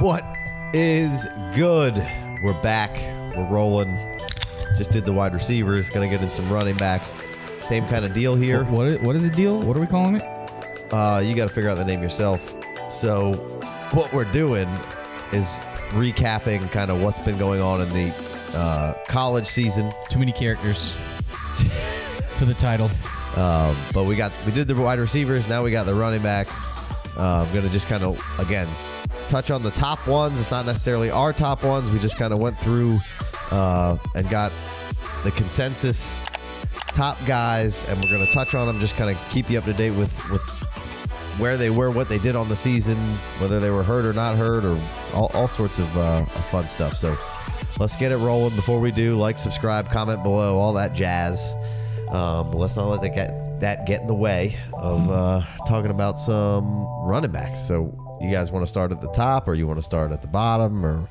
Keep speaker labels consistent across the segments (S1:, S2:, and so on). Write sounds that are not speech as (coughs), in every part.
S1: What is good? We're back. We're rolling. Just did the wide receivers. Gonna get in some running backs. Same kind of deal here.
S2: What is, what is the deal? What are we calling it?
S1: Uh, you got to figure out the name yourself. So, what we're doing is recapping kind of what's been going on in the uh, college season.
S2: Too many characters for the title.
S1: Um, but we got we did the wide receivers. Now we got the running backs. Uh, I'm gonna just kind of again touch on the top ones. It's not necessarily our top ones. We just kind of went through uh, and got the consensus top guys, and we're gonna touch on them. Just kind of keep you up to date with with where they were, what they did on the season, whether they were hurt or not hurt, or all, all sorts of, uh, of fun stuff. So let's get it rolling. Before we do, like, subscribe, comment below, all that jazz. Um, but let's not let that get that get in the way of uh, talking about some running backs. So you guys want to start at the top, or you want to start at the bottom, or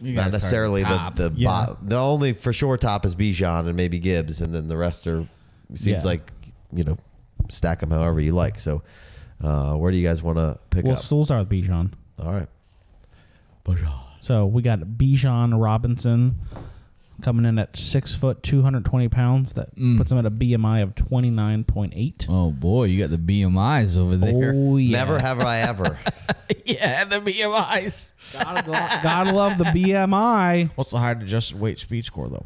S2: You
S1: not
S2: gotta start at
S1: necessarily the
S2: top.
S1: the,
S3: Yeah.
S1: bo- the only for sure top is Bijan and maybe Gibbs, and then the rest are seems
S3: Yeah.
S1: like you know stack them however you like. So uh, where do you guys want to pick
S3: Well,
S1: up?
S3: so we'll start with Bijan.
S1: All right.
S3: So we got Bijan Robinson coming in at six foot, two hundred twenty pounds. That
S2: Mm.
S3: puts him at a BMI of twenty nine point eight.
S2: Oh boy, you got the BMIs over there.
S3: Oh yeah,
S1: Never have I ever. (laughs)
S2: yeah, the BMIs.
S3: gotta, lo- gotta love the BMI.
S4: What's the height adjusted weight speed score though?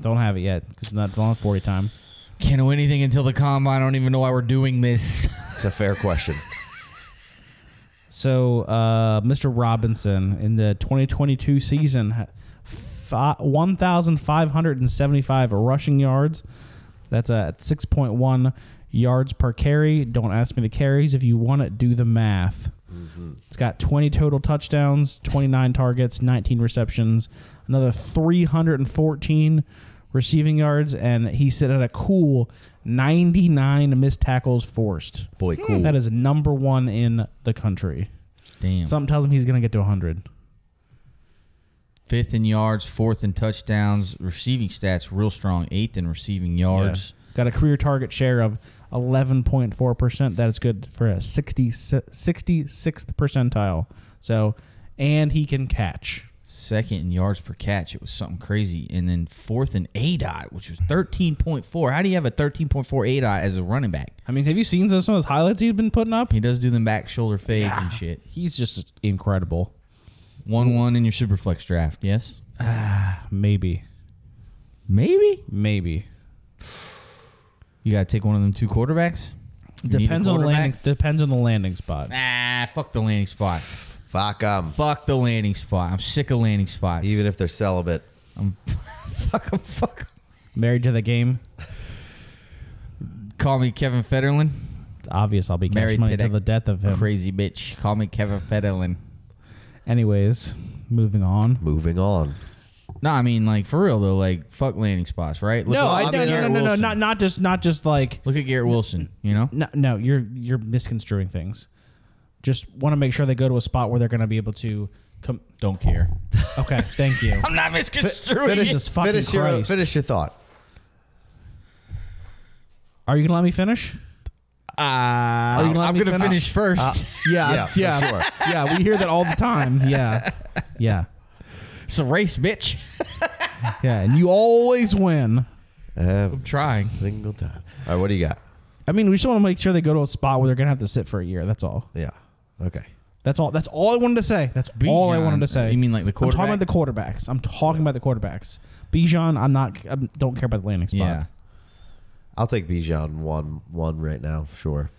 S3: Don't have it yet because not on forty time.
S2: Can't know anything until the combine. I don't even know why we're doing this. (laughs)
S1: it's a fair question.
S3: So, uh, Mr. Robinson in the 2022 season, ha- fi- 1,575 rushing yards. That's at 6.1 yards per carry. Don't ask me the carries. If you want it, do the math. Mm-hmm. It's got 20 total touchdowns, 29 targets, 19 receptions, another 314 receiving yards, and he's sitting at a cool 99 missed tackles forced.
S1: Boy, hmm. cool.
S3: That is number one in the country.
S2: Damn.
S3: Something tells him he's going to get to 100.
S2: Fifth in yards, fourth in touchdowns, receiving stats real strong. Eighth in receiving yards.
S3: Yeah. Got a career target share of 11.4%. That is good for a 60, 66th percentile. So, and he can catch.
S2: Second in yards per catch. It was something crazy. And then fourth in A dot, which was thirteen point four. How do you have a thirteen point four A dot as a running back?
S3: I mean, have you seen some of those highlights he's been putting up?
S2: He does do them back shoulder fades and shit.
S3: He's just incredible.
S2: One one in your super flex draft. Yes.
S3: Maybe.
S2: Maybe.
S3: Maybe.
S2: You gotta take one of them two quarterbacks. You need a
S3: Depends on the
S2: quarterback?
S3: landing. Depends on the landing spot.
S2: Ah, fuck the landing spot.
S1: Fuck 'em.
S2: Fuck the landing spot. I'm sick of landing spots.
S1: Even if they're celibate.
S2: I'm (laughs) fuck 'em, fuck 'em.
S3: Married to the game.
S2: Call me Kevin Federline.
S3: It's obvious I'll be cash
S2: Married
S3: money
S2: to
S3: to
S2: that
S3: the death of him.
S2: Crazy bitch. Call me Kevin Federline.
S3: Anyways, moving on.
S1: Moving on.
S2: No, I mean like for real though. Like fuck landing spots, right? Look
S3: no,
S2: at-
S3: I,
S2: look
S3: no, no, no, no, no, not not just not just like
S2: Look at Garrett Wilson. You know.
S3: no, no, you're you're misconstruing things. Just want to make sure they go to a spot where they're going to be able to come.
S2: Don't care.
S3: Okay, thank you. (laughs)
S2: I'm not misconstruing.
S1: Finish,
S3: Jesus fucking
S1: finish your
S3: Christ.
S1: finish your thought.
S3: Are you going to let me finish?
S2: Uh,
S3: Are you gonna let
S2: I'm
S3: me
S2: gonna
S3: finish?
S2: finish first.
S1: Uh, (laughs)
S3: Yeah,
S1: Yeah, for
S3: yeah,
S1: sure.
S3: yeah. We hear that all the time. (laughs) Yeah, yeah,
S2: it's a race, bitch. (laughs)
S3: yeah. And you always win.
S1: Every
S2: I'm trying.
S1: single time. All right, what do you got?
S3: I mean, we just want to make sure they go to a spot where they're going to have to sit for a year. That's all.
S1: Yeah. Okay.
S3: That's all. That's all I wanted to say. That's all I wanted to say.
S2: you mean like the
S3: I'm talking about
S2: quarterback?
S3: the quarterbacks. I'm talking about the quarterbacks. Bijan, I'm not. I don't care about the landing spot.
S2: Yeah.
S1: I'll take Bijan one one right now, sure.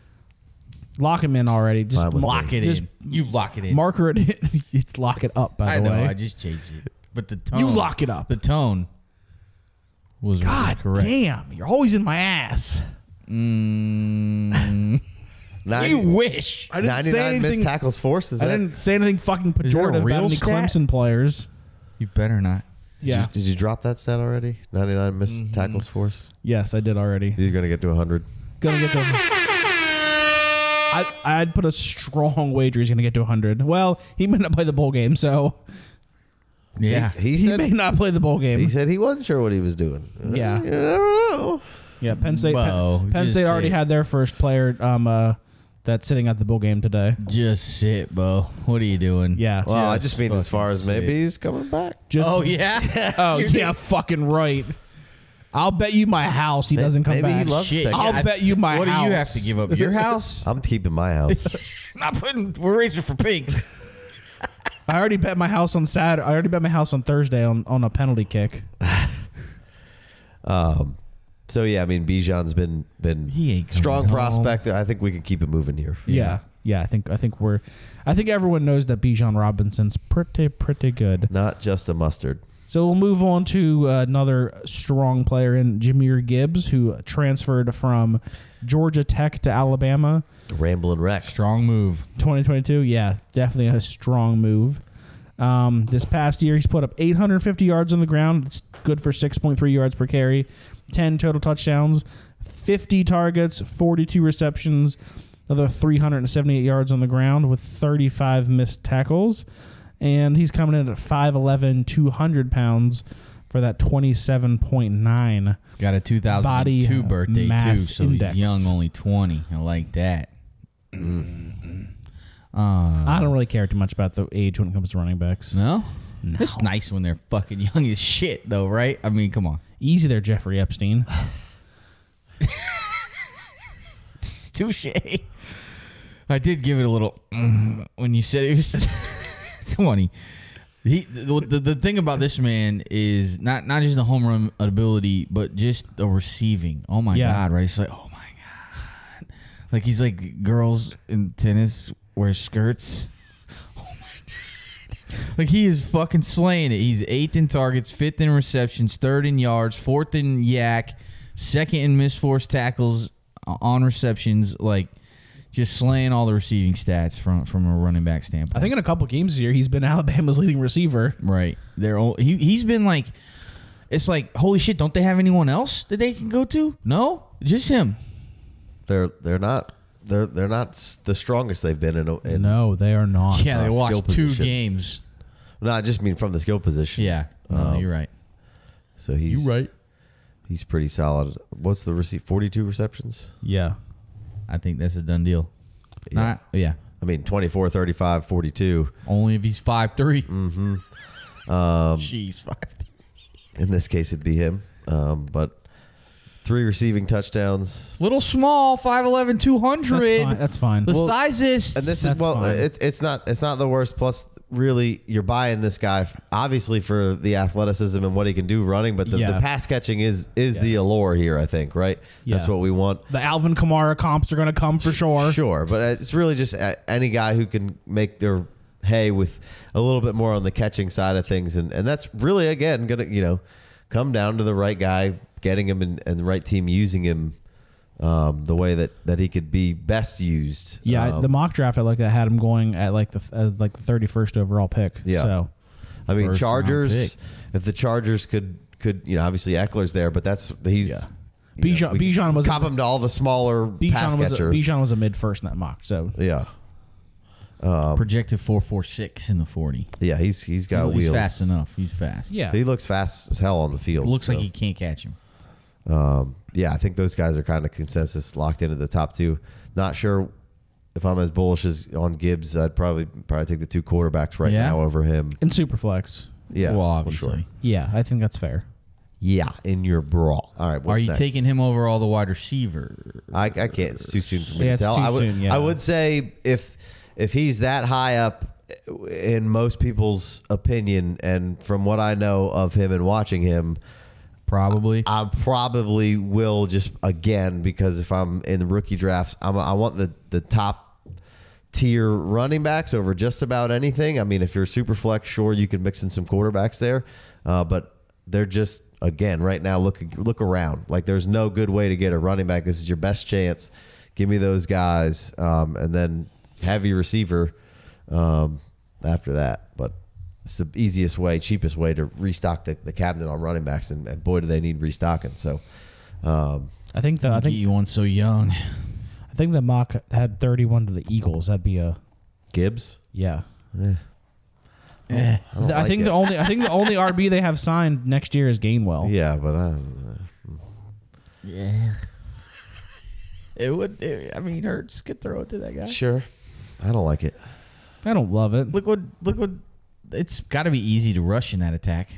S3: Lock him in already. Just
S1: Fine with
S3: lock
S2: Lock it
S3: just
S2: in. You lock it in.
S3: Marker it. in. (laughs) it's lock it up. By
S2: I
S3: the
S2: know.
S3: way,
S2: I just changed it. But the tone.
S3: you lock it up.
S2: The tone was
S3: God
S2: correct.
S3: damn, you're always in my ass.
S2: Mm,
S1: Nine- (laughs)
S2: you wish.
S3: I didn't say
S1: 99
S3: anything.
S1: missed tackles force. Is
S3: I didn't say anything fucking
S2: Is that a
S3: pejorative about any
S2: stat?
S3: Clemson players.
S2: You better not.
S1: Did
S3: Yeah.
S1: You, did you drop that stat already? 99 missed
S3: Mm-hmm.
S1: tackles force.
S3: Yes, I did already.
S1: You're gonna get to 100.
S3: Gonna get to. I, I'd put a strong wager he's gonna get to 100. Well, he may not play the bowl game, so
S2: Yeah.
S1: He, he
S3: he may not play the bowl game.
S1: he said he wasn't sure what he was doing.
S3: Yeah.
S1: You never know.
S3: Yeah, Penn State.
S2: Bo,
S3: Penn, Penn State already
S2: sit.
S3: had their first player um, uh, that's sitting at the bowl game today.
S2: Just sit, Bo. What are you doing?
S3: Yeah.
S1: Well, I just mean as far as maybe
S2: sit.
S1: he's coming back.
S3: Just,
S2: Oh yeah. (laughs)
S3: Oh yeah, fucking right. I'll bet you my house he doesn't come
S1: maybe he
S3: back.
S1: loves
S2: Shit,
S1: taking-
S3: I'll
S2: I-
S3: bet you my house.
S2: What
S3: house.
S2: do you have to give up? Your (laughs) house?
S1: I'm keeping my house. (laughs)
S2: Not putting. We're racing for pinks.
S3: I already bet my house on Saturday. I already bet my house on Thursday on, on a penalty kick.
S1: um, so yeah, I mean Bijan's been been
S2: He ain't coming
S1: strong
S2: home.
S1: prospect. I think we can keep it moving here.
S3: Yeah. yeah, I think I think we're, I think everyone knows that Bijan Robinson's pretty pretty good.
S1: Not just a mustard.
S3: So we'll move on to uh, another strong player in Jahmyr Gibbs, who transferred from Georgia Tech to Alabama.
S1: Rambling wreck.
S2: Strong move.
S3: 2022, yeah, definitely a strong move. Um, this past year, he's put up 850 yards on the ground. It's good for 6.3 yards per carry, 10 total touchdowns, 50 targets, 42 receptions, another 378 yards on the ground with 35 missed tackles. And he's coming in at 5'11, 200 pounds for that 27.9.
S2: Got a 2002
S3: Body
S2: birthday too, so
S3: index.
S2: he's young, only 20. I like that.
S3: Mm.
S2: Uh,
S3: I don't really care too much about the age when it comes to running backs.
S2: no? It's nice when they're fucking young as shit, though, right? I mean, come on.
S3: Easy there, Jeffrey Epstein.
S2: it's (laughs) Touche. I did give it a little mm, when you said it was (laughs) 20. He the, the the thing about this man is not not just the home run ability, but just the receiving. Oh my
S3: Yeah.
S2: god, right? It's like, oh my god. Like he's like girls in tennis wear skirts. Like he is fucking slaying it. He's eighth in targets, fifth in receptions, third in yards, fourth in yak, second in missed force tackles uh, on receptions. Like just slaying all the receiving stats from from a running back standpoint.
S3: I think in a couple games this year, he's been (laughs) Alabama's leading receiver.
S2: Right. They're all, he he's been like it's like holy shit, don't they have anyone else that they can go to? No? Just him.
S1: They're they're not they're they're not the strongest they've been in. a- in
S3: no, they are not.
S2: yeah, they
S1: uh, skill
S2: watched two
S1: position.
S2: games.
S1: No, I just mean from the skill position.
S2: Yeah. No,
S1: Um,
S2: you're right.
S1: So he's you right. He's pretty solid. What's the receipt? Forty-two receptions.
S3: Yeah.
S2: I think that's a done deal.
S1: Yeah.
S2: Not yeah.
S1: I mean, 24, 35, 42.
S2: Only if he's five three.
S1: Mm-hmm. (laughs) Um,
S2: Jeez, five.
S1: in this case, it'd be him. Um, but three receiving touchdowns.
S2: Little small, 5'11",
S3: That's
S2: 200.
S3: fine. That's fine.
S2: The
S1: Well,
S2: sizes.
S1: And this
S3: That's
S1: is well,
S3: fine.
S1: it's it's not it's not the worst. Plus, really, you're buying this guy obviously for the athleticism and what he can do running, but the,
S3: Yeah.
S1: the pass catching is is the allure here. I think right. That's what we want.
S3: the Alvin Kamara comps are going to come for sure.
S1: Sure, but it's really just any guy who can make their hay with a little bit more on the catching side of things, and and that's really again gonna you know come down to the right guy getting him and, and the right team using him um, the way that that he could be best used.
S3: Yeah,
S1: Um,
S3: the mock draft I like that had him going at like the as like the thirty first overall pick.
S1: Yeah.
S3: So
S1: I mean Chargers. If the Chargers could could you know obviously Ekeler's there, but that's he's.
S3: Yeah.
S1: you know,
S3: Bijan- Bijan was-
S1: cop him to all the smaller pass
S3: Bijan was a,
S1: catchers.
S3: Bijan was a mid first in that mock. So
S1: Yeah, um,
S2: projected 446 in the 40.
S1: yeah, he's he's got
S2: he's
S1: wheels.
S2: He's fast enough. He's fast.
S3: yeah,
S1: He looks fast as hell on the field.
S2: Looks like he can't catch him.
S1: Um, yeah, I think those guys are kind of consensus locked into the top two. Not sure if I'm as bullish as on Gibbs. I'd probably probably take the two quarterbacks right
S2: Yeah?
S1: now over him.
S3: in Superflex.
S1: Yeah,
S2: well,
S1: for
S2: obviously.
S1: sure.
S3: Yeah, I think that's fair.
S1: Yeah, in your brawl. All right.
S2: Are you
S1: next?
S2: taking him over all the wide receiver?
S1: I, I can't. It's too soon for me
S3: Yeah,
S1: to tell.
S3: too
S1: I would.
S3: soon, yeah.
S1: I would say if if he's that high up in most people's opinion, and from what I know of him and watching him,
S2: Probably.
S1: I probably will just again because if I'm in the rookie drafts, I'm, I want the the top tier running backs over just about anything. I mean, if you're super flex, sure you can mix in some quarterbacks there, uh, but they're just again right now. Look look around. Like there's no good way to get a running back. This is your best chance. Give me those guys, um, and then heavy receiver um, after that. But it's the easiest way, cheapest way to restock the, the cabinet on running backs, and, and boy, do they need restocking. So, um,
S3: I think the I think
S2: you one so young.
S3: I think the mock had thirty one to the Eagles. That'd be a
S1: Gibbs,
S3: yeah.
S1: eh,
S2: Eh.
S1: I,
S3: I
S1: like
S3: think
S1: it.
S3: the only I think the only RB they have signed next year is Gainwell.
S1: yeah, but I, don't know. Yeah.
S2: It would. It, I mean, Hurts could throw it to that guy.
S1: Sure. I don't like it.
S3: I don't love it.
S2: Look what. Look what. It's got to be easy to rush in that attack.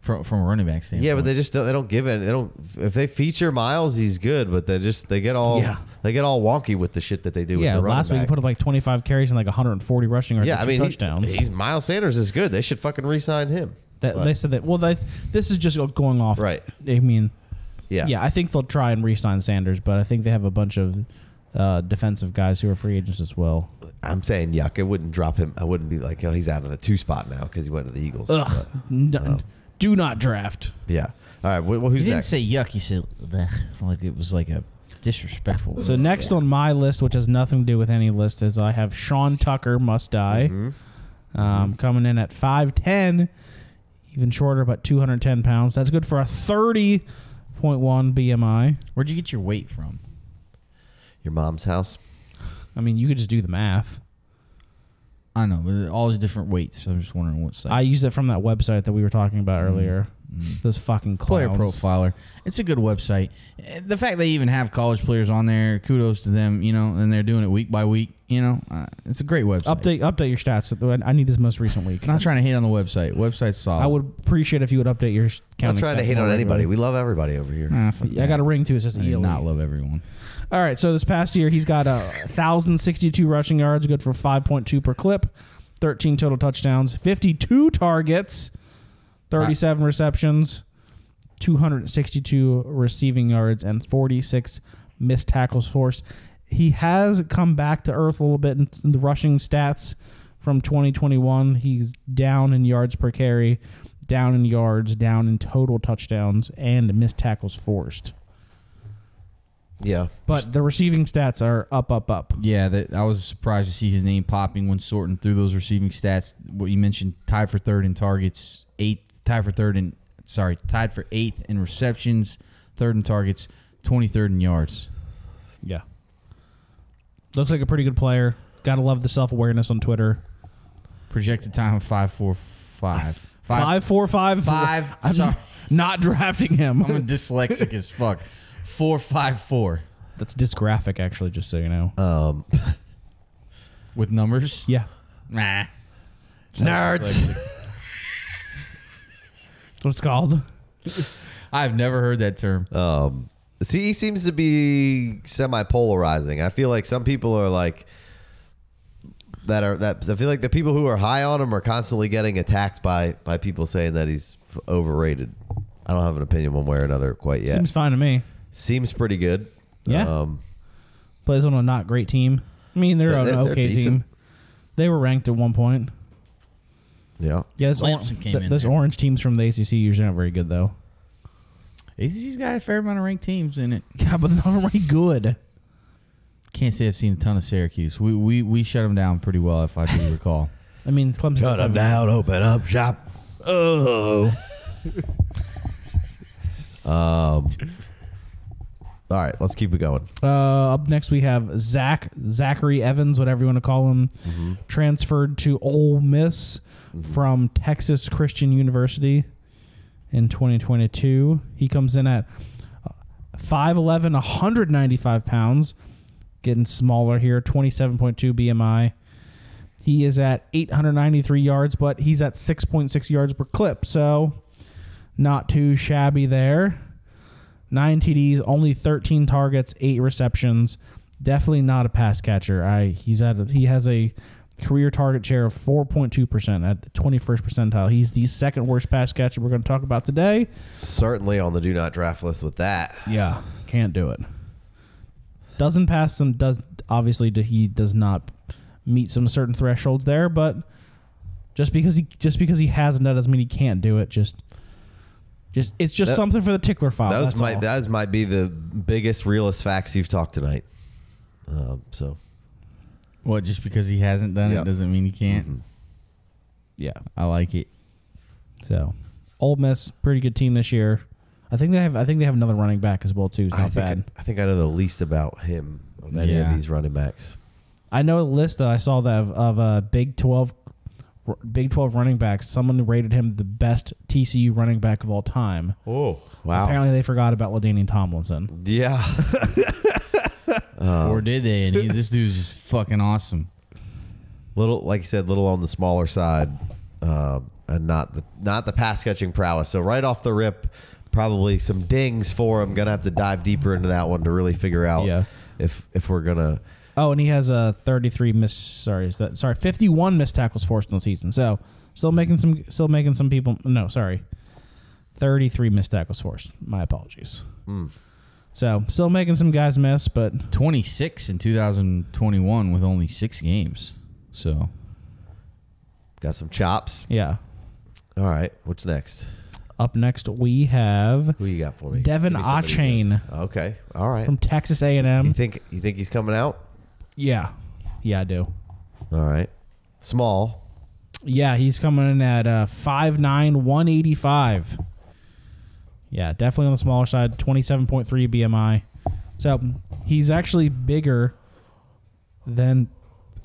S2: From from a running back standpoint.
S1: Yeah, but they just don't, they don't give it. They don't. If they feature Miles, he's good. But they just they get all
S3: Yeah.
S1: they get all wonky with the shit that they do.
S3: yeah,
S1: with the
S3: last week
S1: running
S3: he put up like 25 carries and like 140 rushing yards.
S1: Yeah,
S3: and
S1: I
S3: two
S1: mean, he's,
S3: touchdowns.
S1: he's Miles Sanders is good. They should fucking re-sign him.
S3: that,
S1: But-
S3: they said that. Well, they, this is just going off.
S1: Right.
S3: I mean,
S1: yeah,
S3: yeah, I think they'll try and re-sign Sanders, but I think they have a bunch of uh, defensive guys who are free agents as well.
S1: I'm saying yuck. I wouldn't drop him. I wouldn't be like, oh, he's out of the two spot now because he went to the Eagles.
S3: Ugh.
S1: But,
S3: N- do not draft.
S1: yeah. All right. Well, who's
S2: you didn't say yuck. You said "Ugh," like it was like a disrespectful.
S3: So next on my list, which has nothing to do with any list, is I have Sean Tucker must die,
S1: Mhm.
S3: um, coming in at five ten, even shorter, but two hundred ten pounds. That's good for a thirty point one BMI.
S2: Where'd you get your weight from?
S1: Your mom's house.
S3: I mean, you could just do the math.
S2: I know, but all the different weights. I'm just wondering what site.
S3: I used it from that website that we were talking about earlier.
S2: Mm.
S3: Those fucking clowns.
S2: Player Profiler. It's a good website. Eh, The fact they even have college players on there, kudos to them. You know, and they're doing it week by week. You know, uh, it's a great website.
S3: Update update your stats. I need this most recent week.
S2: Not trying to hate on the website. Website's solid.
S3: I would appreciate if you would update your
S1: I'm
S3: counting.
S1: not trying to
S3: stats
S1: hate
S3: more
S1: on anybody.
S3: regularly.
S1: We love everybody over here.
S2: Nah, fuck
S3: I
S2: that.
S3: got a ring too. It's just
S2: I do
S3: ELE.
S2: not love everyone.
S3: All right, so this past year he's got a thousand sixty-two rushing yards, good for five point two per clip, thirteen total touchdowns, fifty-two targets, thirty-seven receptions, two hundred sixty-two receiving yards, and forty-six missed tackles forced. He has come back to earth a little bit in the rushing stats from 2021. He's down in yards per carry, down in yards, down in total touchdowns, and missed tackles forced.
S1: Yeah.
S3: But the receiving stats are up, up, up.
S2: Yeah, that I was surprised to see his name popping when sorting through those receiving stats. What you mentioned, tied for third in targets, eighth, tied for third in sorry, tied for eighth in receptions, third in targets, twenty third in yards.
S3: Yeah. Looks like a pretty good player. Gotta love the self awareness on Twitter.
S2: Projected time of five four five.
S3: Five, four, five.
S2: Five. (laughs)
S3: I'm
S2: sorry,
S3: not drafting him.
S2: I'm a dyslexic as fuck. Four five four
S3: That's dysgraphic, actually, just so you know.
S1: Um, (laughs)
S2: with numbers.
S3: Yeah.
S2: Nah.
S1: nerds.
S3: That's what it's called.
S2: I've never heard that term.
S1: Um, see, he seems to be semi-polarizing. I feel like some people are like that are that. I feel like the people who are high on him are constantly getting attacked by by people saying that he's overrated. I don't have an opinion one way or another quite yet.
S3: Seems fine to me.
S1: Seems pretty good.
S3: Yeah.
S1: Um,
S3: Plays on a not great team. I mean, they're,
S1: They're-
S3: an
S1: they're
S3: okay team. They were ranked at one point.
S1: yeah.
S3: Yeah, those,
S2: Lampson came
S3: th-
S2: in
S3: those orange teams from the ACC usually aren't very good, though.
S2: ACC's got a fair amount of ranked teams in it.
S3: Yeah, but they're not very good.
S2: Can't say I've seen a ton of Syracuse. We we, we shut them down pretty well, if I do (laughs) recall.
S3: I mean, Clemson.
S1: Shut them down. Open up shop. Oh. (laughs) um. All right, let's keep it going.
S3: Uh, up next, we have Zach Zachary Evans, whatever you want to call him, transferred to Ole Miss from Texas Christian University in 2022. He comes in at uh, 5'11", 195 pounds, getting smaller here, 27.2 BMI. He is at 893 yards, but he's at 6.6 yards per clip, so not too shabby there. Nine TDs, only 13 targets, eight receptions. Definitely not a pass catcher. I he's at a, he has a career target share of 4.2 percent at the 21st percentile. He's the second worst pass catcher we're going to talk about today.
S1: Certainly on the do not draft list with that.
S3: Yeah, can't do it. Doesn't pass some. Does obviously do- he does not meet some certain thresholds there, but just because he just because he hasn't done doesn't mean he can't do it. Just. Just, it's just
S1: That-
S3: something for the tickler file.
S1: Those
S3: that's
S1: might those might be the biggest realest facts you've talked tonight. Um, so
S2: what? Just because he hasn't done
S1: Yep.
S2: it doesn't mean he can't.
S1: mhm.
S3: yeah.
S2: I like it.
S3: So, Ole Miss, pretty good team this year. I think they have. I think they have another running back as well too. It's
S1: I
S3: not
S1: think
S3: bad.
S1: I, think I know the least about him of any
S2: Yeah.
S1: of these running backs.
S3: I know a list that I saw that of, of uh, Big Twelve r- Big 12 running backs, someone rated him the best TCU running back of all time.
S1: Oh, wow.
S3: Apparently, they forgot about LaDainian Tomlinson.
S1: Yeah. (laughs)
S2: or did they? And he, this dude's just fucking awesome.
S1: little, like you said, little on the smaller side, um, and not the not the pass catching prowess. So right off the rip, probably some dings for him. Gonna have to dive deeper into that one to really figure out
S3: Yeah.
S1: if if we're gonna.
S3: Oh, and he has a 33 miss. Sorry, is that sorry? 51 missed tackles forced in the season. So still making some, still making some people. No, sorry, 33 missed tackles forced. My apologies.
S1: Mm.
S3: So still making some guys miss, but
S2: 26 in 2021 with only six games. So
S1: Got some chops.
S3: yeah.
S1: All right, what's next?
S3: Up next we have
S1: Who you got for me?
S3: Devon
S1: Give me somebody
S3: Achane
S1: good. Okay, all right.
S3: from Texas A&M.
S1: think you think he's coming out?
S3: Yeah, yeah, I do.
S1: All right. Small.
S3: Yeah, he's coming in at uh, 5'9", 185. Yeah, definitely on the smaller side, 27.3 BMI. So he's actually bigger than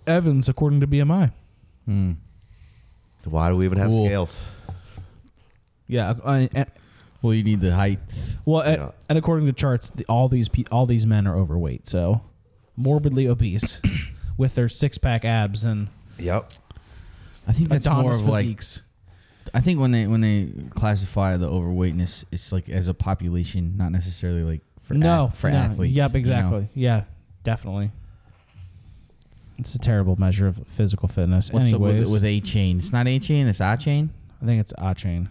S3: Evans, according to BMI.
S2: hmm.
S1: Why do we even have
S2: Cool.
S1: scales?
S3: Yeah, uh, uh,
S2: well, you need the height.
S3: well, uh,
S1: Yeah.
S3: and according to charts, the, all these pe- all these men are overweight, so morbidly obese, (coughs) with their six pack abs and
S1: Yep.
S2: I think that's more
S3: Adonis
S2: of like
S3: physiques.
S2: I think when they when they classify the overweightness, it's like as a population, not necessarily like for
S3: no,
S2: ath- for
S3: no.
S2: athletes.
S3: Yep,
S2: you know?
S3: exactly. Yeah, definitely. It's a terrible measure of physical fitness.
S2: What's up
S3: Anyways,
S2: with, with A chain? It's not A chain. It's A chain.
S3: I think it's a chain.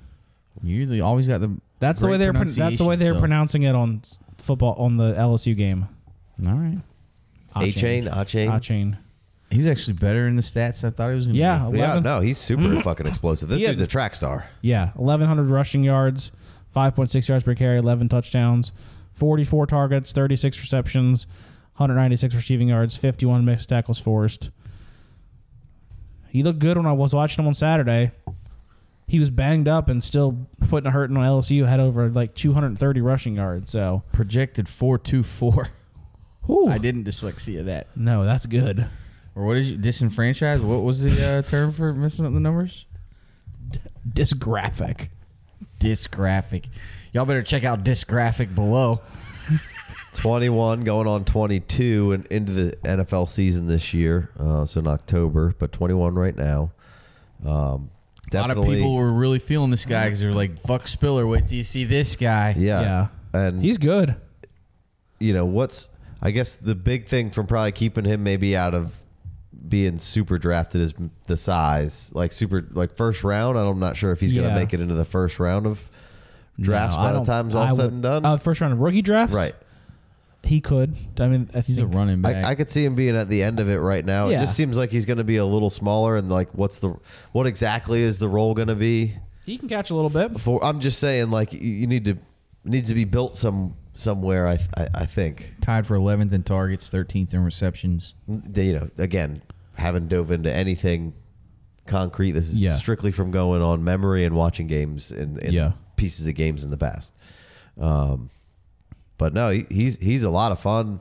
S2: You usually always got the.
S3: That's the way they're pro- that's the way they're
S2: so-
S3: pronouncing it on football on the LSU game.
S2: All right.
S1: A chain, A chain.
S3: A chain.
S2: He's actually better in the stats. I thought he was going to
S3: Yeah,
S2: be.
S1: Yeah,
S3: 11
S1: no, he's super mm-hmm. fucking explosive. This
S3: He
S1: dude's a track star.
S3: Yeah, 1100 rushing yards, 5.6 yards per carry, 11 touchdowns, 44 targets, 36 receptions, 196 receiving yards, 51 mixed tackles forced. He looked good when I was watching him on Saturday. He was banged up and still putting a hurting on LSU. Had over like 230 rushing yards. So,
S2: Projected four two four.
S3: Whew.
S2: I didn't dyslexia that.
S3: no, that's good.
S2: Or what did you disenfranchise? What was the uh, term for messing up the numbers?
S3: Dysgraphic.
S2: Disgraphic. Y'all better check out Disgraphic below. (laughs)
S1: 21 going on 22 and into the NFL season this year. Uh, so in October, but 21 right now. Um,
S2: A lot of people were really feeling this guy because they're like, "Fuck Spiller, wait till you see this guy."
S1: yeah.
S3: yeah.
S1: And
S3: He's good.
S1: you know what's I guess the big thing from probably keeping him maybe out of being super drafted is the size, like super like first round. I'm not sure if he's going
S3: Yeah.
S1: to make it into the first round of drafts
S3: No, I
S1: by the
S3: don't-
S1: time it's all
S3: I
S1: said
S3: would-
S1: and done.
S3: Uh, first round of rookie drafts?
S1: right.
S3: He could. I mean, I
S2: He's a
S3: think
S2: running back.
S1: I, I could see him being at the end of it right now. It
S3: Yeah.
S1: just seems like he's going to be a little smaller, and like, what's the what exactly is the role going to be?
S3: he can catch a little bit.
S1: For I'm just saying, like, you, you need to needs to be built some somewhere. I I, I think
S2: Tied for 11th in targets, 13th in receptions.
S1: They- you know, again, haven't dove into anything concrete. This is
S3: Yeah.
S1: strictly from going on memory and watching games and, and
S3: Yeah.
S1: pieces of games in the past. Um, but no, he, he's he's a lot of fun.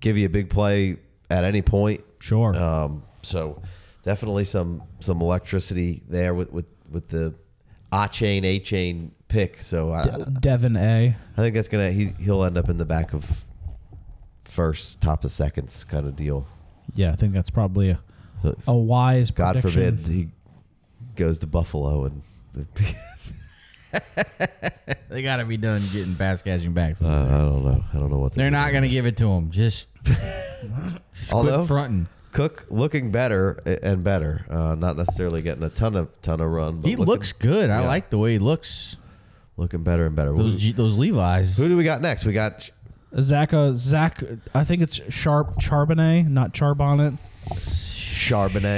S1: Give you a big play at any point.
S3: Sure.
S1: Um, so definitely some some electricity there with with with the A chain A chain pick. So I,
S3: De- Devon A.
S1: I think that's gonna he he'll end up in the back of first, top of seconds kind of deal.
S3: Yeah, I think that's probably a, a wise
S1: God
S3: prediction.
S1: forbid he goes to Buffalo and (laughs)
S2: They got to be done getting pass catching backs.
S1: uh, I don't know. I don't know what
S2: They're they're not going to give it to him. Just, (laughs) just
S1: Although-
S2: quit fronting.
S1: Cook looking better and better. Uh, not necessarily getting a ton of ton of run. But
S2: He
S1: looking,
S2: looks good. I like the way he looks.
S1: looking better and better.
S2: Those
S1: Who,
S2: G, those Levi's.
S1: who do we got next? We got
S3: Zach, uh, Zach, I think it's Sharp Charbonnet, not Charbonnet.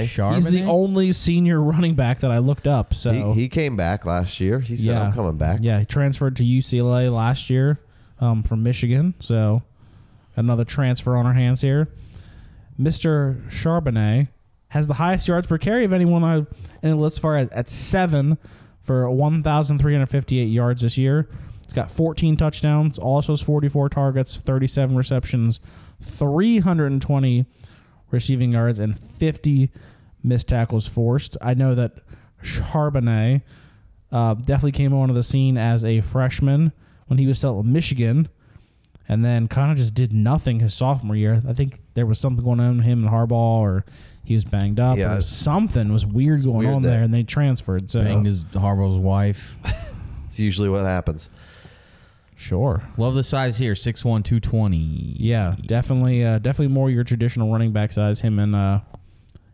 S1: Charbonnet.
S3: He's the only senior running back that I looked up. So
S1: He, he came back last year. He said, "I'm coming back."
S3: Yeah, he transferred to UCLA last year um, from Michigan. So another transfer on our hands here. Mr. Charbonnet has the highest yards per carry of anyone I've and let's far at, at seven for 1,358 yards this year. He's got 14 touchdowns, also has 44 targets, 37 receptions, 320 receiving yards, and 50 missed tackles forced. I know that Charbonnet uh, definitely came onto the scene as a freshman when he was still at Michigan, and then kind of just did nothing his sophomore year. I think there was something going on with him and Harbaugh, or he was banged up,
S1: Yeah,
S3: or something was weird going
S1: weird
S3: on there, and they transferred. So
S2: Banged his Harbaugh's wife. (laughs)
S1: It's usually what happens.
S3: Sure,
S2: Love the size here, 6'1", 220.
S3: yeah, definitely, uh, definitely more your traditional running back size. Him and uh,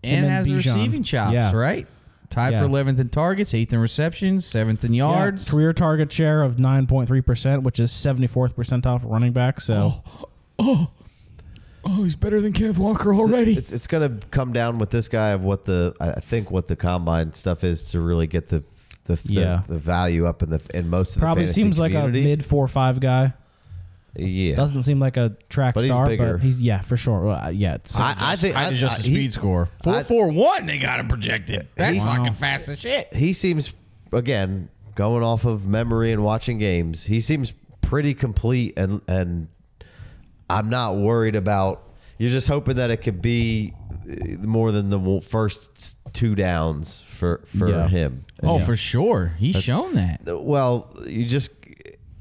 S2: and
S3: and
S2: has
S3: Bijan.
S2: receiving chops,
S3: Yeah.
S2: right? Tied
S3: Yeah.
S2: for 11th in targets, 8th in receptions, 7th in
S3: yeah,
S2: yards.
S3: career target share of nine point three percent, which is seventy fourth percentile for running back. So.
S2: oh, oh, he's better than Kenneth Walker already.
S1: It's it's gonna come down with this guy of what the I I think what the combine stuff is to really get the the the,
S3: Yeah.
S1: the value up in the in most of
S3: Probably
S1: the fantasy
S3: seems like a mid four five guy.
S1: yeah.
S3: Doesn't seem like a track
S1: But he's
S3: star,
S1: bigger.
S3: but he's yeah for sure. Well, uh, yeah, it's,
S1: I, I think
S2: I
S1: I,
S2: did just
S1: I-
S2: a
S1: he-
S2: speed score.
S1: I-
S2: 441 they got him projected. That's
S1: He's-
S2: fucking
S3: Wow.
S2: fast as shit.
S1: he seems again going off of memory and watching games. He seems pretty complete and and I'm not worried about. You're just hoping that it could be uh, more than the first two downs for for
S3: Yeah.
S1: him.
S2: Oh,
S3: Yeah.
S2: for sure. He's shown that.
S1: Well, you just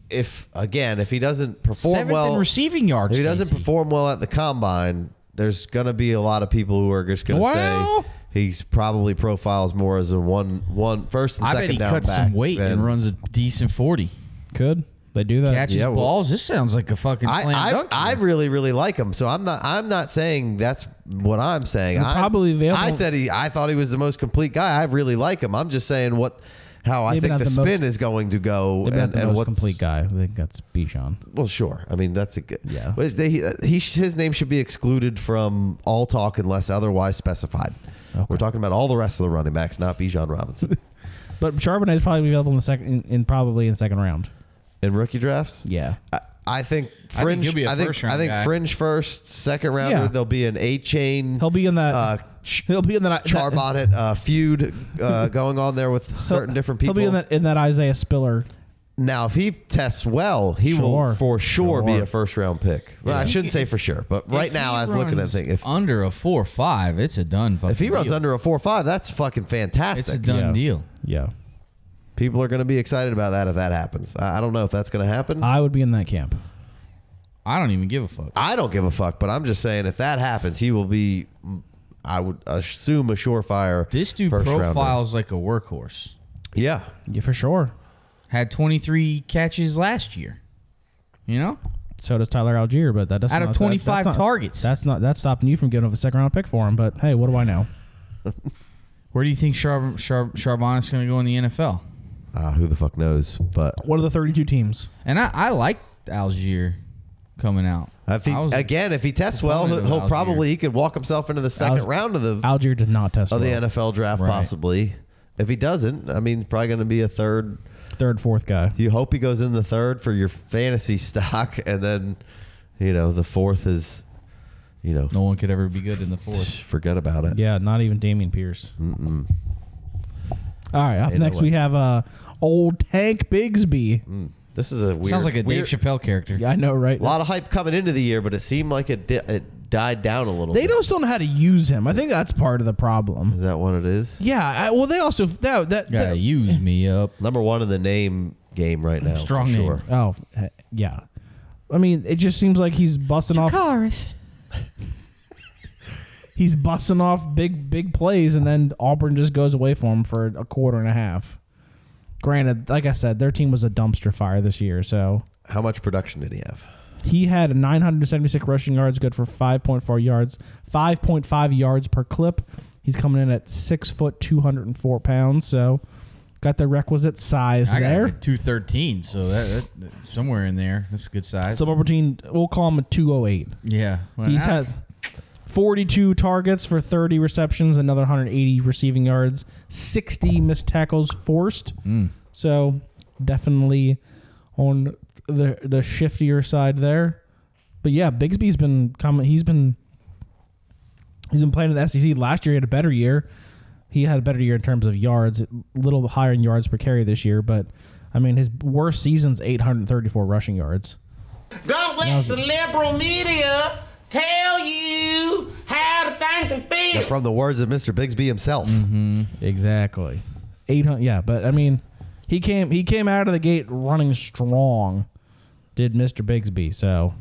S1: if again if he doesn't perform
S2: Seventh
S1: well,
S2: in receiving yards.
S1: if he doesn't
S2: Casey.
S1: perform well at the combine, there's gonna be a lot of people who are just gonna
S2: Well-
S1: say he's probably profiles more as a one one first and
S2: I
S1: second
S2: bet he
S1: down
S2: cuts
S1: back
S2: some weight
S1: than-
S2: and runs a decent 40.
S3: could they do that?
S2: Catches
S1: yeah, well-
S2: balls. This sounds like a fucking
S1: I,
S2: slam
S1: I,
S2: dunk.
S1: I really really like him, so I'm not I'm not saying that's what I'm saying. I'm-
S3: probably available-
S1: I said he I thought he was the most complete guy. I really like him. I'm just saying what how I
S3: Maybe
S1: think the,
S3: the
S1: spin
S3: most-
S1: is going to go
S3: Maybe not
S1: and,
S3: the
S1: and
S3: most
S1: what's
S3: complete guy. I think that's Bijan.
S1: Well, sure. I mean, that's a good.
S3: Yeah.
S1: Well, they- He, he his name should be excluded from all talk unless otherwise specified.
S3: Okay.
S1: We're talking about all the rest of the running backs, not Bijan Robinson. (laughs)
S3: But Charbonnet is probably available in the second, in, in probably in the second round.
S1: In rookie drafts,
S3: Yeah,
S1: I, I think
S2: think
S1: fringe.
S2: he'll be a
S1: I think
S2: first-round
S1: I think
S2: guy.
S1: fringe first, second rounder.
S3: Yeah.
S1: There'll be an eight chain.
S3: he'll be in that.
S1: uh,
S3: he'll be in that.
S1: Charbonnet uh, feud uh, (laughs) going on there with certain different people.
S3: He'll be in that in that Isaiah Spiller.
S1: Now, if he tests well, he will for sure, be a first round pick. Well, I shouldn't say for sure, but right
S2: If
S1: now,
S2: he
S1: I was looking at
S2: runs
S1: things. If
S2: under a 4 5, it's a done fucking
S1: If he runs
S2: deal.
S1: under a four five, that's fucking fantastic.
S2: It's a done
S3: Yeah.
S2: deal.
S3: Yeah,
S1: People are going to be excited about that if that happens. I, I don't know if that's going to happen.
S3: I would be in that camp.
S2: I don't even give a fuck.
S1: I don't give a fuck, but I'm just saying if that happens, he will be. Mm, I would assume a surefire.
S2: This dude
S1: first rounder.
S2: profiles like a workhorse.
S1: Yeah,
S3: Yeah, for sure.
S2: Had 23 catches last year. You know?
S3: So does Tyler Allgeier, but that doesn't
S2: Out of
S3: not- that-
S2: 25
S3: that's not-
S2: targets.
S3: That's not that's stopping you from getting a second round pick for him. But hey, what do I know? (laughs)
S2: Where do you think Char- Char- Charbonnet's going to go in the NFL?
S1: Uh, who the fuck knows? But
S3: What are the thirty two teams?
S2: And I, I like Allgeier coming out.
S1: if he,
S2: I was
S1: again, if he tests well, he'll,
S2: of
S1: he'll probably he could walk himself into the second
S3: Alg-
S1: round of the
S3: Allgeier did not test
S1: of the
S3: well.
S1: NFL draft,
S2: Right.
S1: possibly. If he doesn't, I mean, probably going to be a third.
S3: third, fourth guy.
S1: You hope he goes in the third for your fantasy (laughs) stock, and then, you know, the fourth is, you know,
S2: No one could ever be good in the fourth. (laughs)
S1: forget about it.
S3: Yeah, not even Dameon Pierce.
S1: Mm-mm.
S3: All right, up
S1: Ain't no
S3: next
S1: way.
S3: we have uh, old Tank Bigsby.
S1: Mm. This is a weird.
S2: Sounds like a Dave Chappelle character.
S3: Yeah, I know, right?
S1: A lot of hype coming into the year, but it seemed like it di- it died down a little.
S3: They
S1: bit.
S3: don't still know how to use him. I think that's part of the problem.
S1: Is that what it is?
S3: Yeah, I, well, they also that that,
S2: Gotta
S3: that-
S2: use me up.
S1: Number one in the name game right now.
S2: Strong name.
S1: sure.
S3: oh eh, yeah. I mean, it just seems like he's busting off. Cars. he's busting off big big plays, and then Auburn just goes away for him for a quarter and a half. Granted, like I said, their team was a dumpster fire this year, so
S1: How much production did he have?
S3: he had 976 rushing yards, good for 5.4 yards, 5.5 yards per clip. He's coming in at six foot, 204 pounds, so got the requisite size
S2: I got
S3: there.
S2: him at 213, so that, that, that's somewhere in there. That's a good size.
S3: Somewhere between, we'll call him a 208.
S2: yeah. Well,
S3: He's
S2: that's-
S3: had 42 targets for 30 receptions, another 180 receiving yards, 60 missed tackles forced.
S2: Mm.
S3: So definitely on the the shiftier side there. But yeah, Bigsby's been coming. He's been he's been playing in the SEC. Last year he had a better year. He had a better year in terms of yards, a little higher in yards per carry this year. But I mean, his worst season's 834 rushing yards.
S5: Don't let the liberal media tell you how to stinking field.
S1: From the words of Mr. Bigsby himself.
S3: Exactly. 800 yeah, but I mean he came he came out of the gate running strong. Did Mr. Bigsby. So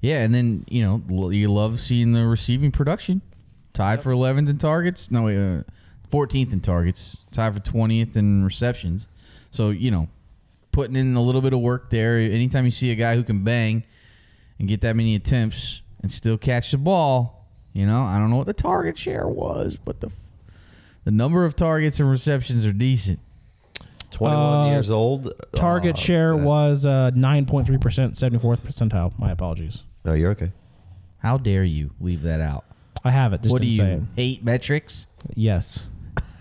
S2: Yeah, and then you know you love seeing the receiving production, tied for 11th in targets. No, uh, 14th in targets, tied for 20th in receptions. So you know, putting in a little bit of work there. Anytime you see a guy who can bang and get that many attempts and still catch the ball, you know, I don't know what the target share was, but the the number of targets and receptions are decent.
S1: 21
S3: Uh,
S1: years old.
S3: target
S1: Oh,
S3: share
S1: God.
S3: was uh 9.3%, 74th percentile. My apologies.
S1: No, you're okay.
S2: How dare you leave that out?
S3: I have it. Just
S2: what do
S3: didn't say
S2: you hate metrics?
S3: Yes.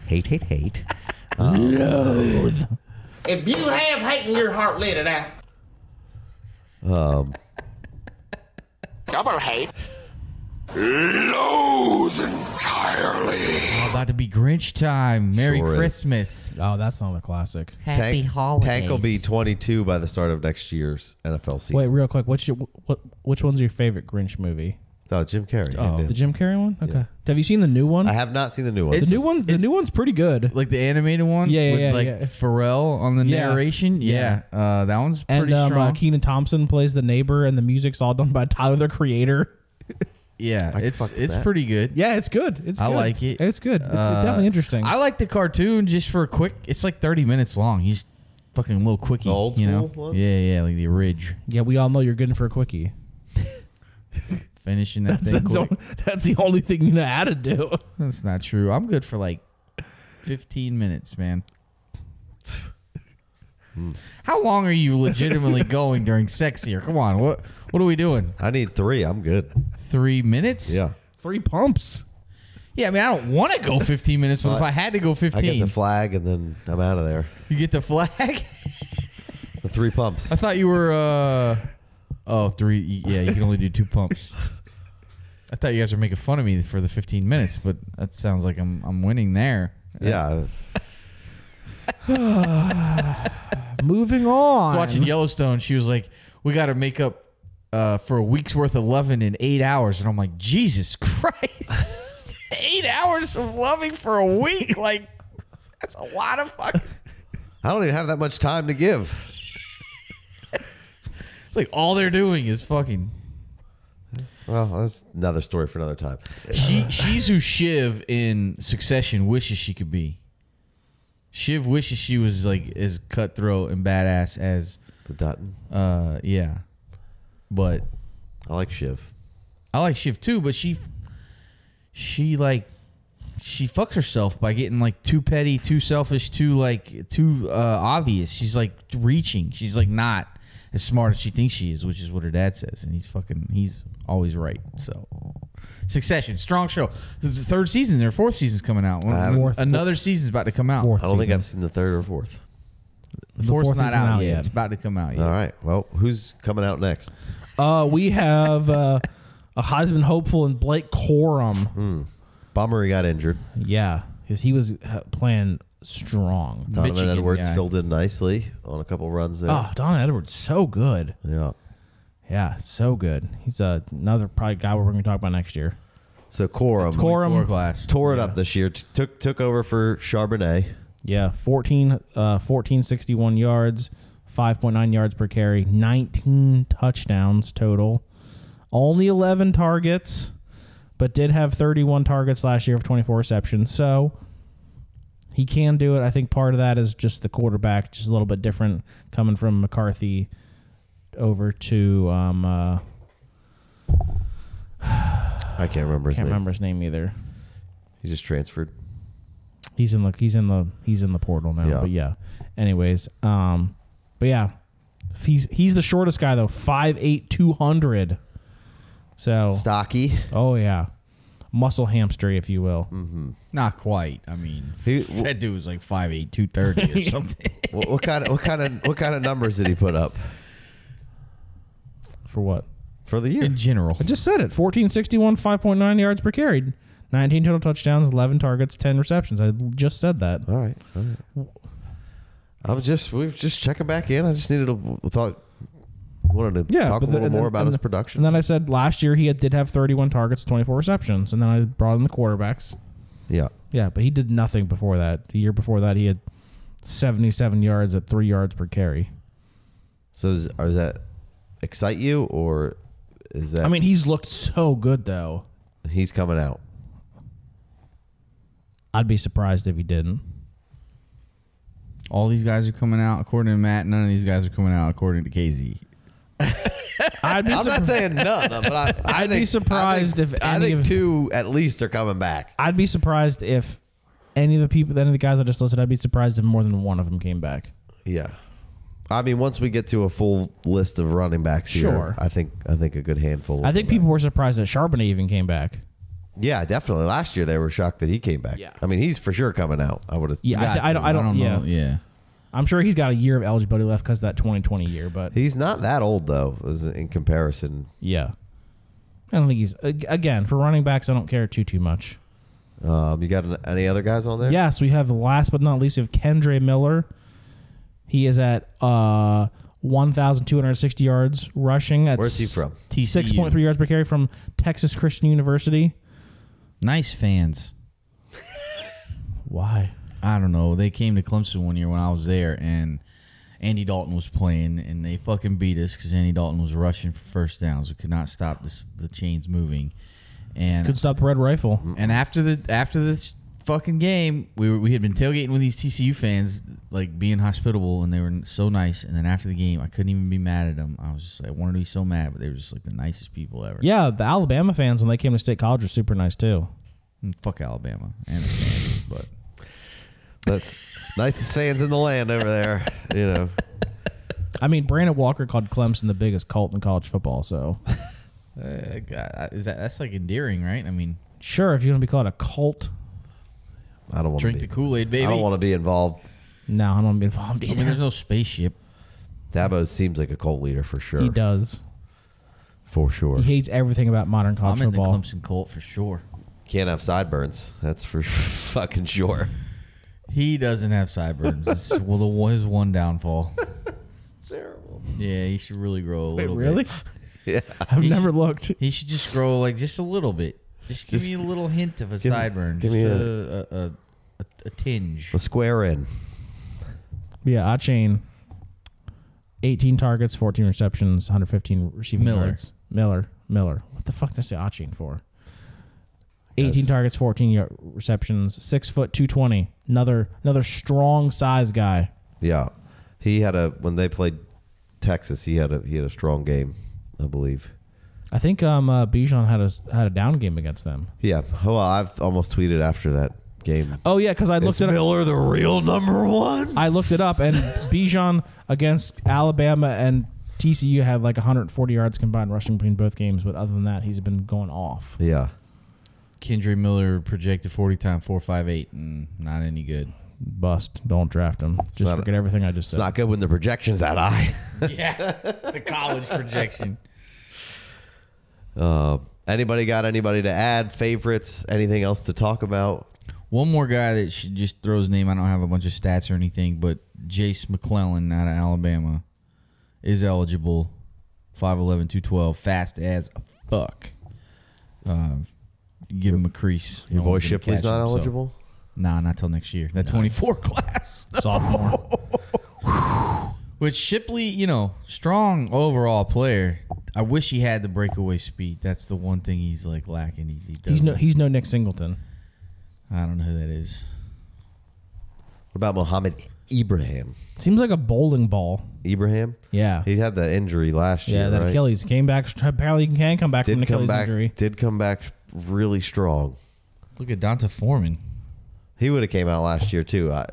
S1: Hate, hate, hate. (laughs) loathe.
S5: If you have hate in your heart, let it out.
S1: Um,
S5: Double hate.
S6: Loathe entirely.
S2: Oh, about to be Grinch time. Merry
S1: Sure is.
S2: Christmas.
S3: Oh, that's not a classic.
S2: Happy
S1: Tank,
S2: holidays.
S1: Tank will be 22 by the start of next year's NFL season.
S3: Wait, real quick. What's your what? Which one's your favorite Grinch movie?
S1: Oh, Jim Carrey.
S2: Oh.
S3: The Jim Carrey one. Okay. Have you seen the new one?
S1: I have not seen the new one.
S3: the
S2: It's-
S3: new one. The
S2: it's-
S3: new one's pretty good.
S2: like the animated one.
S3: Yeah, yeah,
S2: with
S3: yeah,
S2: like
S3: yeah.
S2: Pharrell on the
S3: Yeah.
S2: narration. Yeah, Uh, that one's
S3: And
S2: pretty
S3: um, uh. Kenan Thompson plays the neighbor, and the music's all done by Tyler, the creator.
S2: yeah,
S1: I
S2: it's
S1: fuck with
S2: it's
S1: that.
S2: pretty good.
S3: Yeah, it's good. It's
S2: I
S3: good.
S2: like it.
S3: It's good. It's
S2: Uh,
S3: definitely interesting.
S2: I like the cartoon just for a quick. It's like thirty minutes long. He's fucking a little quickie.
S1: The old
S2: you know?
S1: school one?
S2: Yeah, yeah, like the ridge.
S3: yeah, we all know you're good for a quickie. (laughs)
S2: Finishing that
S3: That's,
S2: thing
S3: that's,
S2: quick.
S3: the, that's the only thing you know how to do.
S2: That's not true. I'm good for like 15 minutes, man. How long are you legitimately (laughs) going during sex here? Come on, what what are we doing?
S1: I need three. I'm good.
S2: Three minutes?
S1: Yeah.
S3: Three pumps.
S2: Yeah, I mean, I don't want to go 15 minutes, but if I had to go 15,
S1: I get the flag and then I'm out of there.
S2: you get the flag. (laughs)
S1: The three pumps.
S2: I thought you were. uh Oh, three. Yeah, you can only do two pumps. (laughs) I thought you guys were making fun of me for the 15 minutes, but that sounds like I'm I'm winning there.
S1: Yeah. (sighs)
S3: Moving on.
S2: watching Yellowstone, she was like, "We got to make up uh, for a week's worth of loving in eight hours," and I'm like, "Jesus Christ, (laughs) eight hours of loving for a week? Like, that's a lot of fucking." (laughs)
S1: I don't even have that much time to give.
S2: It's like all they're doing is fucking.
S1: Well, that's another story for another time.
S2: She she's who Shiv in Succession wishes she could be. Shiv wishes she was like as cutthroat and badass as
S1: The Dutton.
S2: uh yeah, but
S1: I like Shiv.
S2: I like Shiv too, but she she like she fucks herself by getting like too petty, too selfish, too like too uh, obvious. She's like reaching. She's like not as smart as she thinks she is, which is what her dad says, and he's fucking he's always right. So Succession, strong show. The third season, their fourth season's coming out.
S1: haven't-
S3: Fourth-
S2: Another season's about to come out.
S3: Fourth
S1: I don't think. I've seen the third or fourth.
S2: The
S3: The
S2: fourth's
S3: fourth
S2: not out,
S3: out
S2: yet.
S3: yet.
S2: It's about to come out. Yet.
S1: All right. Well, who's coming out next?
S3: Uh, we have uh, a Heisman hopeful and Blake Corum.
S1: Bummer he got injured.
S3: Yeah, because he was uh, playing strong.
S1: Donovan
S2: Michigan
S1: Edwards
S2: guy.
S1: filled in nicely on a couple runs there.
S3: Oh, Don Edwards, so good.
S1: Yeah.
S3: Yeah, so good. He's uh, another probably guy we're going to talk about next year.
S1: So Corum
S3: Corum-
S2: Four class.
S1: tore it up this year. T- took took over for Charbonnet.
S3: Yeah, 14, uh, 1461 yards, 5.9 yards per carry, 19 touchdowns total. Only 11 targets, but did have 31 targets last year of 24 receptions. So he can do it. I think part of that is just the quarterback, just a little bit different coming from McCarthy over to um uh (sighs)
S1: I can't remember his
S3: can't
S1: name.
S3: remember his name either.
S1: He just transferred.
S3: He's in the he's in the he's in the portal now.
S1: Yeah.
S3: But yeah. Anyways, um, but yeah, he's he's the shortest guy though, five eight two hundred. So
S1: Stocky.
S3: oh yeah, muscle hamster, if you will. Mm-hmm.
S2: Not quite. I mean,
S1: He- (laughs)
S2: that dude was like 5'8", 230 or (laughs) something.
S1: what, what kind of what kind of what kind of numbers did he put up
S3: For what?
S1: for the year?
S2: In general.
S3: I just said it. Fourteen sixty one, five point nine yards per carry, nineteen total touchdowns, eleven targets, ten receptions. I just said that.
S1: All right. All right. I was just we were just checking back in. I just needed a thought. Wanted to
S3: Yeah,
S1: talk a
S3: but the-
S1: little
S3: and
S1: more
S3: then-
S1: about his
S3: the-
S1: production.
S3: And then I said last year he had, did have 31 targets, 24 receptions, and then I brought in the quarterbacks.
S1: yeah.
S3: Yeah, but he did nothing before that. The year before that, he had 77 yards at three yards per carry.
S1: So is, does that excite you, or is that?
S3: I mean, he's looked so good though.
S1: he's coming out.
S3: I'd be surprised if he didn't.
S2: All these guys are coming out according to Matt. None of these guys are coming out according to KZ.
S3: I'd be
S1: I'm not
S3: surprised.
S1: saying none, but I, (laughs) I
S3: I'd be
S1: think-
S3: surprised
S1: I think,
S3: if
S1: I
S3: any
S1: think
S3: of-
S1: two at least are coming back.
S3: I'd be surprised if any of the people, any of the guys I just listed, I'd be surprised if more than one of them came back.
S1: Yeah. I mean, once we get to a full list of running backs here,
S3: Sure.
S1: I think I think a good handful. will
S3: I think
S1: come
S3: people were surprised that Charbonnet even came back.
S1: back. Yeah, definitely. Last year they were shocked that he came back.
S3: Yeah.
S1: I mean, he's for sure coming out. I would have.
S3: Yeah, I, th- I
S2: to.
S3: don't. I don't. yeah,
S2: know. Yeah.
S3: I'm sure he's got a year of eligibility left because that 2020 year. But
S1: He's not that old though, as in comparison.
S3: yeah, I don't think he's again for running backs. I don't care too too much.
S1: Um, you got any other guys on there?
S3: Yes, we have last but not least we have Kendre Miller. He is at uh 1,260 yards rushing. At
S1: Where's he from?
S3: 6.3 yards per carry from Texas Christian University.
S2: Nice fans.
S3: Why?
S2: I don't know. They came to Clemson one year when I was there, and Andy Dalton was playing, and they fucking beat us because Andy Dalton was rushing for first downs. We could not stop this, the chains moving, and
S3: Could stop the red rifle.
S2: and after the after this fucking game, we were, we had been tailgating with these TCU fans, like being hospitable, and they were so nice. And then after the game, I couldn't even be mad at them. I was just like, I wanted to be so mad, but they were just like the nicest people ever.
S3: Yeah, the Alabama fans when they came to State College were super nice too.
S2: And fuck Alabama and the fans, but
S1: That's nicest fans in the land over there. You know.
S3: I mean, Brandon Walker called Clemson the biggest cult in college football. So
S2: uh, is that that's like endearing, right? I mean,
S3: sure, if you want to be called a cult,
S1: I don't want
S2: drink
S1: to
S2: the. Kool Aid, baby.
S1: I don't want to be involved.
S3: no, I don't want to be involved
S2: I
S3: either.
S2: mean, there's no spaceship.
S1: Dabo seems like a cult leader for sure.
S3: He does.
S1: For sure.
S3: He hates everything about modern college
S2: I'm in the
S3: football.
S2: Clemson cult for sure.
S1: Can't have sideburns. That's for (laughs) fucking sure.
S2: He doesn't have sideburns. It's, (laughs) well, the his one downfall. (laughs)
S1: Terrible.
S2: Yeah, he should really grow a
S3: Wait,
S2: little
S3: really?
S2: bit. Really? (laughs)
S1: yeah.
S3: I've
S2: He
S3: never
S2: should-
S3: looked.
S2: He should just grow like just a little bit. Just,
S1: Just
S2: give me a little hint of a
S1: give me-
S2: sideburn.
S1: give
S2: just
S1: me
S2: a,
S1: a-
S2: a, a, a, a tinge.
S1: A square in.
S3: Yeah, Achane. 18 targets, 14 receptions, 115 receiving
S2: Miller.
S3: yards. Miller. Miller. What the fuck did I say Achane for? 18
S1: Yes.
S3: targets, 14 receptions, six foot 220. Another another strong size guy.
S1: Yeah. He had a when they played Texas, he had a he had a strong game, I believe.
S3: I think um uh, Bijan had a had a down game against them.
S1: Yeah. Well, I've almost tweeted after that game.
S3: Oh yeah, because I looked
S1: at
S3: it up.
S1: Miller the real number one?
S3: I looked it up, and (laughs) Bijan against Alabama and TCU had like 140 yards combined rushing between both games. But other than that, he's been going off.
S1: Yeah.
S2: Kendre Miller projected 40 times 458 and not any good.
S3: Bust. Don't draft him. Just
S1: not-
S3: forget everything I just
S1: It's
S3: said.
S1: not good when the projection's that high. (laughs)
S2: yeah, the college projection. (laughs)
S1: Uh, anybody got anybody to add? Favorites? Anything else to talk about?
S2: One more guy that should just throw his name. I don't have a bunch of stats or anything, but Jase McClellan out of Alabama is eligible. 5'11", 212, fast as fuck. Uh, give him a crease.
S1: Your
S2: No
S1: boy
S2: one's gonna
S1: Shipley's not
S2: him, so-
S1: eligible.
S2: Nah, not till next year. That 24 (laughs) class.
S3: Sophomore. (laughs)
S2: Which Shipley, you know, strong overall player. I wish he had the breakaway speed. That's the one thing he's like lacking. He's, he
S3: he's no he's no Nick Singleton.
S2: I don't know who that is.
S1: What about Mohamed Ibrahim?
S3: Seems like a bowling ball.
S1: Ibrahim?
S3: Yeah.
S1: He had that injury last
S3: yeah,
S1: year, Yeah,
S3: that
S1: right?
S3: Achilles came back. Apparently, he can come back from an
S1: Did come
S3: Achilles
S1: back.
S3: injury.
S1: Did come back really strong.
S2: Look at D'Onta Foreman.
S1: He would have came out last year too. I,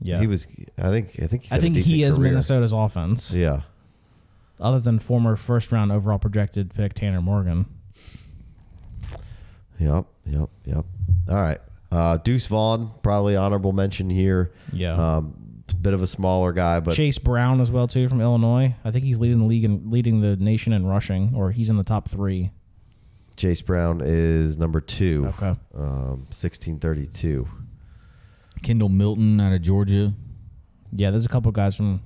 S3: Yeah,
S1: He was. I think. I think. He's
S3: I think he is
S1: career.
S3: Minnesota's offense.
S1: Yeah.
S3: Other than former first round overall projected pick Tanner Morgan.
S1: Yep. Yep. Yep. All right. Uh, Deuce Vaughn, probably honorable mention here.
S3: Yeah.
S1: Um, bit of a smaller guy, but
S3: Chase Brown as well too from Illinois. I think he's leading the league and leading the nation in rushing, or he's in the top three.
S1: Chase Brown is number two.
S3: Okay.
S1: Um, sixteen thirty-two.
S2: Kendall Milton out of Georgia.
S3: Yeah, there's a couple guys from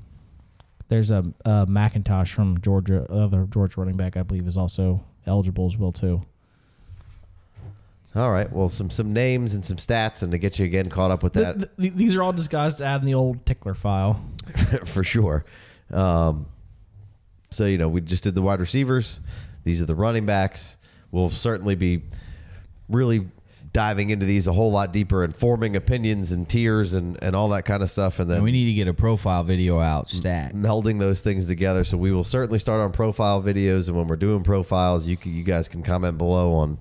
S3: There's a, a McIntosh from Georgia, other Georgia running back, I believe, is also eligible as well too.
S1: All right. Well, some some names and some stats, and to get you again caught up with that
S3: Th- th- these are all disguised to add in the old tickler file. (laughs)
S1: for sure. Um, so you know, we just did the wide receivers. These are the running backs. We'll certainly be really diving into these a whole lot deeper and forming opinions and tiers and, and all that kind of stuff, and then
S2: And we need to get a profile video out stat.
S1: melding those things together. So we will certainly start on profile videos, and when we're doing profiles, you can, you guys can comment below on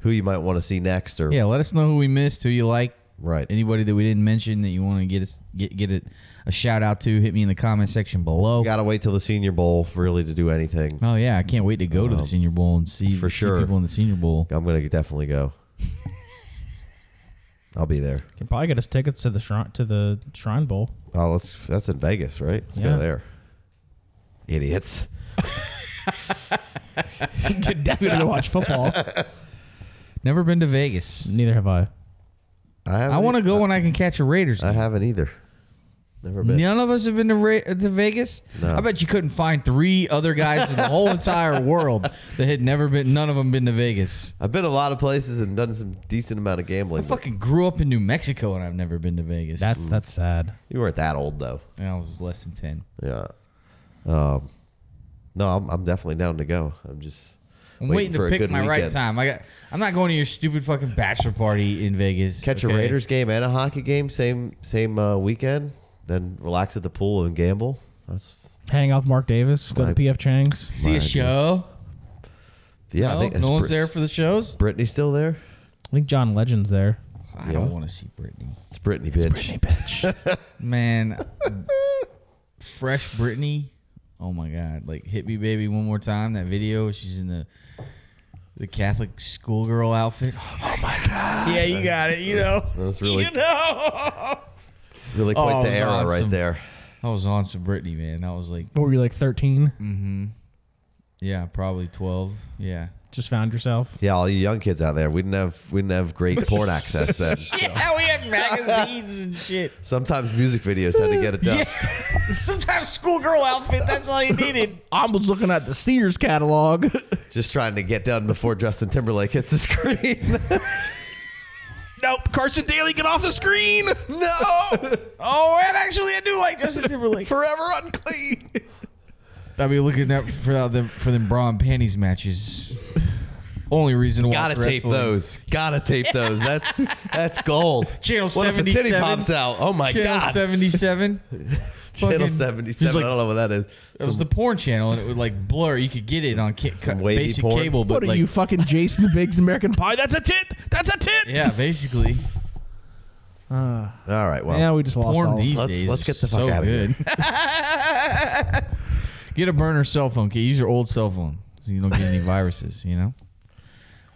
S1: who you might want to see next, or
S2: Yeah, let us know who we missed, who you like,
S1: right.
S2: anybody that we didn't mention that you want to get us get get it a shout out to. Hit me in the comment section below.
S1: Got to wait till the Senior Bowl really to do anything.
S2: Oh yeah, I can't wait to go to the um, Senior Bowl and see
S1: for
S2: see
S1: sure.
S2: people in the Senior Bowl.
S1: I'm gonna definitely go. (laughs) I'll be there.
S3: Can probably get us tickets to the shrine to the Shrine Bowl.
S1: Oh, let's. That's in Vegas, right? Let's
S3: Yeah.
S1: go there. Idiots. (laughs)
S3: Definitely to watch football. (laughs)
S2: Never been to Vegas.
S3: Neither have I.
S1: I
S2: I want to go when I can catch a Raiders.
S1: I haven't either. Never been.
S2: None of us have been to, Ra- to Vegas.
S1: No.
S2: I bet you couldn't find three other guys in the whole entire (laughs) world that had never been. None of them been to Vegas.
S1: I've been a lot of places and done some decent amount of
S2: I
S1: gambling. but
S2: fucking grew up in New Mexico and I've never been to Vegas.
S3: That's that's sad.
S1: you weren't that old though.
S2: I was less than ten.
S1: Yeah. Um. No, I'm, I'm definitely down to go. I'm just.
S2: I'm
S1: waiting
S2: waiting,
S1: for
S2: to pick
S1: good
S2: my right
S1: weekend.
S2: time. I got. I'm not going to your stupid fucking bachelor party in Vegas.
S1: Catch
S2: okay?
S1: a Raiders game and a hockey game same same uh, weekend. Then relax at the pool and gamble. That's
S3: Hang off Mark Davis. Go
S1: My-
S3: to PF Chang's.
S2: See
S1: My
S2: a show.
S1: yeah. I
S2: no,
S1: think it's
S2: no one's
S1: Brit-
S2: there for the shows.
S1: Britney still there.
S3: I think John Legend's there.
S2: I
S1: Yeah.
S2: don't want to see Britney.
S1: It's Britney, bitch.
S3: Britney, bitch. (laughs)
S2: Man, fresh Britney. Oh my god! Like hit me, baby, one more time. That video. She's in the the Catholic schoolgirl outfit. Oh my god! Yeah, you got it. You know.
S1: That's really (laughs)
S2: You know.
S1: Really
S2: Oh,
S1: quite
S2: it
S1: the
S2: was
S1: era right there.
S2: I was on some Britney, man. I was like,
S3: What were you like 13?
S2: mm-hmm. Yeah, probably twelve. Yeah.
S3: Just found yourself.
S1: Yeah, all you young kids out there, we didn't have we didn't have great porn access then. (laughs)
S2: Yeah, we had magazines and shit.
S1: Sometimes music videos had to get it done. (laughs) Yeah.
S2: Sometimes schoolgirl outfit. That's all you needed. (laughs)
S3: I was looking at the Sears catalog.
S1: Just trying to get done before Justin Timberlake hits the screen.
S3: Nope. Carson Daly, get off the screen.
S1: no, (laughs)
S2: Oh, and actually, I do like Justin Timberlake. (laughs)
S1: forever unclean.
S2: I'll be looking at for them for them bra and panties matches. Only reason to
S1: Gotta
S2: watch
S1: tape
S2: wrestling.
S1: those. Gotta tape those. That's (laughs) that's gold.
S2: Channel
S1: What if a titty
S2: 77?
S1: pops out? Oh my god.
S2: Channel
S1: god.
S2: seventy seven.
S1: Channel seventy seven. I don't know what that is.
S2: It was the porn channel, and it would like blur. You could get it on ca-
S1: some
S2: ca-
S1: wavy
S2: basic
S1: porn?
S2: cable, but
S3: What are
S2: like,
S3: you fucking Jason Biggs American Pie? That's a tit. That's a tit.
S2: yeah, basically, uh,
S1: All right. Well,
S3: yeah, we just lost
S2: porn
S3: all.
S2: these
S1: let's-
S2: days.
S1: let's get the fuck
S2: so
S1: outta here.
S2: good. (laughs) get a burner cell phone. Okay, use your old cell phone so you don't get any viruses. You know.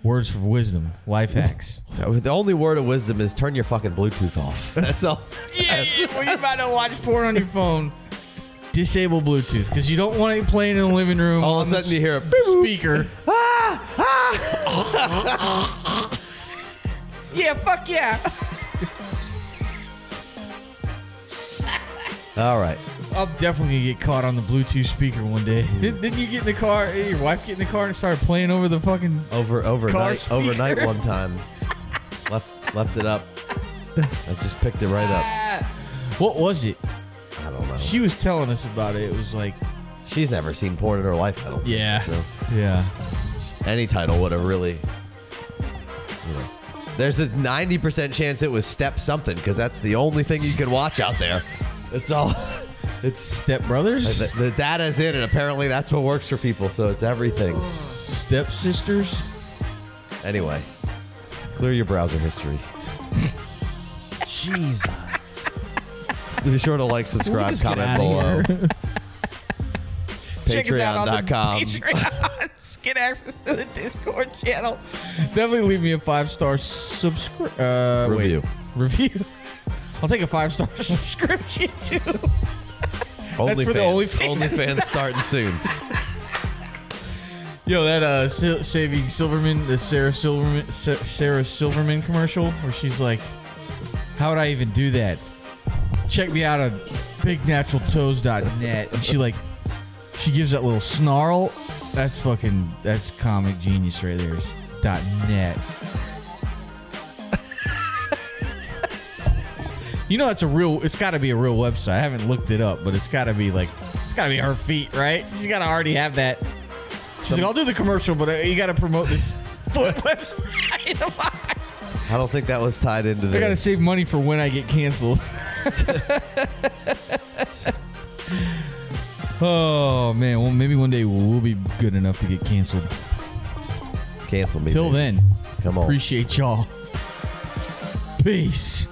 S2: Words for wisdom, life hacks. (laughs)
S1: the only word of wisdom is turn your fucking Bluetooth off. (laughs) That's all.
S2: Yeah, yeah, when you're about to watch porn on your phone, disable Bluetooth because you don't want it playing in the living room.
S1: All of a sudden you hear a
S2: speaker. ah, (laughs) ah. yeah, fuck yeah.
S1: All right.
S2: I'm definitely get caught on the Bluetooth speaker one day. Didn't, you get in the car? Your wife get in the car and start playing over the fucking.
S1: Over overnight (laughs) overnight one time. left left it up. I just picked it right up. (laughs)
S2: What was it?
S1: I don't know.
S2: She was telling us about it. It was like,
S1: She's never seen porn in her life. I don't. think,
S2: Yeah.
S1: So
S2: yeah.
S1: any title would have really. You know, there's a ninety percent chance it was step something because that's the only thing you can watch out there. It's all. (laughs) It's
S2: Step Brothers,
S1: the, the data's in, and apparently that's what works for people. So it's everything.
S2: Step Sisters.
S1: Anyway, clear your browser history.
S3: Jesus.
S1: Be sure to like, subscribe,
S3: just get
S1: comment
S3: outta
S1: below.
S3: here? (laughs)
S2: Check us out on the
S1: Patreon.com.
S2: Patreon. (laughs) Get access to the Discord channel. Definitely leave me a five star subscribe uh, wait.
S1: Review.
S2: Review. (laughs) I'll take a five star subscription too.
S1: OnlyFans.
S2: for the OnlyFans.
S1: OnlyFans starting soon.
S2: Yo, that uh, Sil- Saving Silverman, the Sarah Silverman, Sa- Sarah Silverman commercial, where she's like, "How would I even do that? Check me out on Big Natural tiptoes.net and she like she gives that little snarl. That's fucking that's comic genius right there. Dot net. You know it's a real it's gotta be a real website. I haven't looked it up, but it's gotta be like it's gotta be her feet, right? You gotta already have that. She's like, I'll do the commercial, but uh, you gotta promote this foot (laughs) website.
S1: I don't think that was tied into
S2: I gotta save money for when I get canceled. (laughs) oh man, well maybe one day we'll be good enough to get canceled.
S1: Cancel me.
S2: Till then,
S1: Come on.
S2: appreciate y'all. Peace.